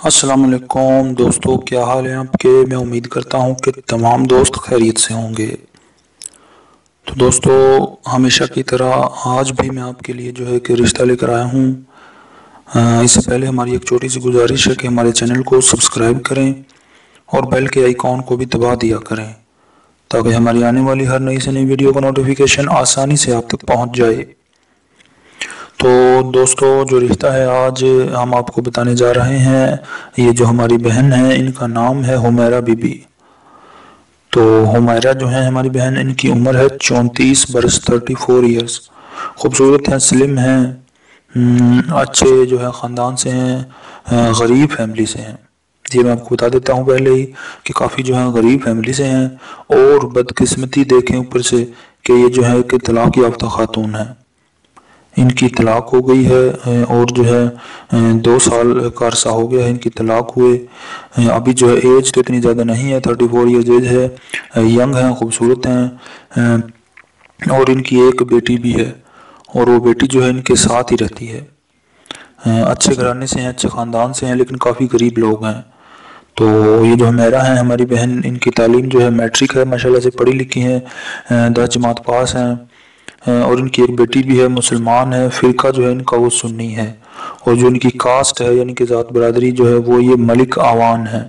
अस्सलाम वालेकुम दोस्तों, क्या हाल है आपके? मैं उम्मीद करता हूँ कि तमाम दोस्त खैरियत से होंगे। तो दोस्तों, हमेशा की तरह आज भी मैं आपके लिए जो है कि रिश्ता लेकर आया हूँ। इससे पहले हमारी एक छोटी सी गुजारिश है कि हमारे चैनल को सब्सक्राइब करें और बेल के आइकॉन को भी दबा दिया करें, ताकि हमारी आने वाली हर नई से नई वीडियो का नोटिफिकेशन आसानी से आप तक पहुँच जाए। तो दोस्तों जो रिश्ता है आज हम आपको बताने जा रहे हैं ये जो हमारी बहन है इनका नाम है हुमैरा बीबी। तो हुमैरा जो है हमारी बहन इनकी उम्र है चौंतीस बरस थर्टी फोर ईयर्स खूबसूरत हैं स्लिम हैं हम्म, अच्छे जो है ख़ानदान से हैं गरीब फैमिली से हैं। ये मैं आपको बता देता हूँ पहले ही कि काफ़ी जो है गरीब फैमिली से हैं और बदकिस्मती देखें ऊपर से कि ये जो है कि तलाक याफ्ता खातून है। इनकी तलाक हो गई है और जो है दो साल का अरसा हो गया है इनकी तलाक हुए। अभी जो है एज तो इतनी ज़्यादा नहीं है थर्टी फोर ईयर्स एज है यंग हैं, खूबसूरत हैं और इनकी एक बेटी भी है, और वो बेटी जो है इनके साथ ही रहती है। अच्छे घराने से हैं, अच्छे ख़ानदान से हैं, लेकिन काफ़ी गरीब लोग हैं। तो ये जो मेरा है, हमारी बहन, इनकी तालीम जो है मैट्रिक है, माशाल्लाह से पढ़ी लिखी हैं दस जमात पास हैं। और इनकी एक बेटी भी है, मुसलमान है। फ़िरका जो है, इनका वो सुन्नी है। और जो इनकी कास्ट है, यानी कि ज़ात बरदरी जो है, वो ये मलिक आवान है।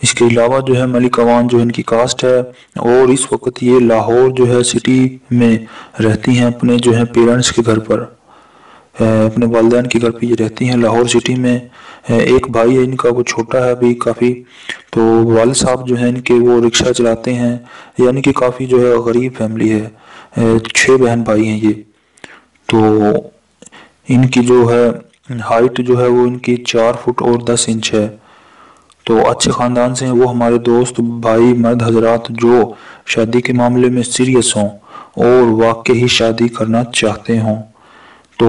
इसके अलावा जो है, मलिक अवान जो इनकी कास्ट है। और इस वक्त ये लाहौर जो है, सिटी में रहती हैं अपने जो है पेरेंट्स के घर पर। अपने वालदेन के घर पर ये रहती हैं लाहौर सिटी में। एक भाई है, इनका वो छोटा है अभी काफ़ी। तो वाल साहब जो है, इनके वो रिक्शा चलाते हैं। यानी कि काफ़ी जो है, गरीब फैमिली है। छः बहन भाई हैं ये। तो इनकी जो है हाइट जो है वो इनकी चार फुट और दस इंच है। तो अच्छे ख़ानदान से हैं वो हमारे दोस्त भाई मर्द हजरात जो शादी के मामले में सीरियस हों और वाकई ही शादी करना चाहते हों। तो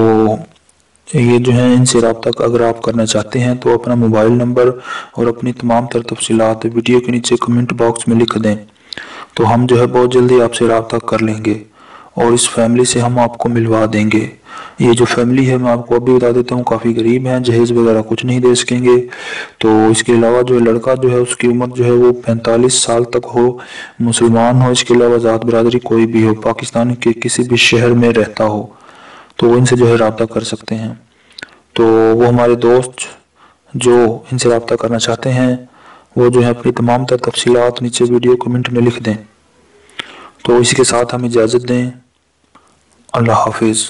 ये जो है, इनसे रबता अगर आप करना चाहते हैं तो अपना मोबाइल नंबर और अपनी तमाम तर तफसीत वीडियो के नीचे कमेंट बॉक्स में लिख दें। तो हम जो है बहुत जल्दी आपसे रबता कर लेंगे। और इस फैमिली से हम आपको मिलवा देंगे। ये जो फैमिली है, मैं आपको अभी बता देता हूँ, काफ़ी गरीब हैं, जहेज़ वगैरह कुछ नहीं दे सकेंगे। तो इसके अलावा जो लड़का जो है, उसकी उम्र जो है, वो पैंतालीस साल तक हो, मुसलमान हो, इसके अलावा ज़ात बरदरी कोई भी हो, पाकिस्तान के किसी भी शहर में रहता हो तो इनसे जो है रबता कर सकते हैं। तो वो हमारे दोस्त जो इनसे रबता करना चाहते हैं, वो जो है अपनी तमाम तर तफसीत नीचे वीडियो कमेंट में लिख दें। तो इसी के साथ हम इजाज़त दें। अल्लाह हाफिज़।